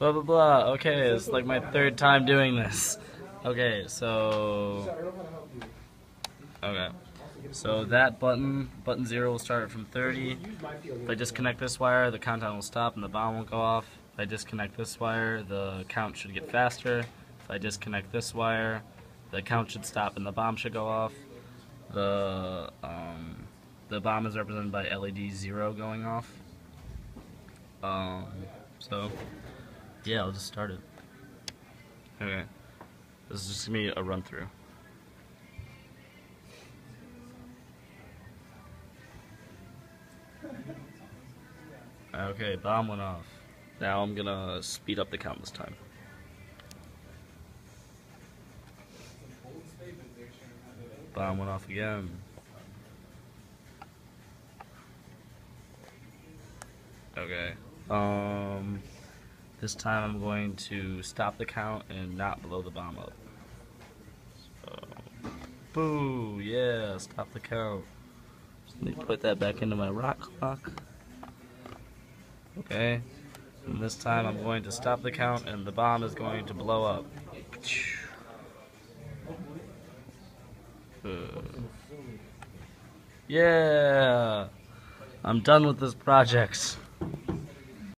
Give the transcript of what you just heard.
Blah blah blah. Okay, it's like my third time doing this. Okay, so okay, so that button, button zero, will start from 30. If I disconnect this wire, the countdown will stop and the bomb won't go off. If I disconnect this wire, the count should get faster. If I disconnect this wire, the count should stop and the bomb should go off. The um, the bomb is represented by LED zero going off. Um, so yeah, I'll just start it. Okay, this is just gonna be a run through. Okay, bomb went off. Now I'm gonna speed up the count this time. Bomb went off again. Okay. Um, this time I'm going to stop the count and not blow the bomb up. So, boo, yeah, stop the count. Let me put that back into my rock clock. Okay. And this time I'm going to stop the count and the bomb is going to blow up. Uh, yeah! I'm done with this project.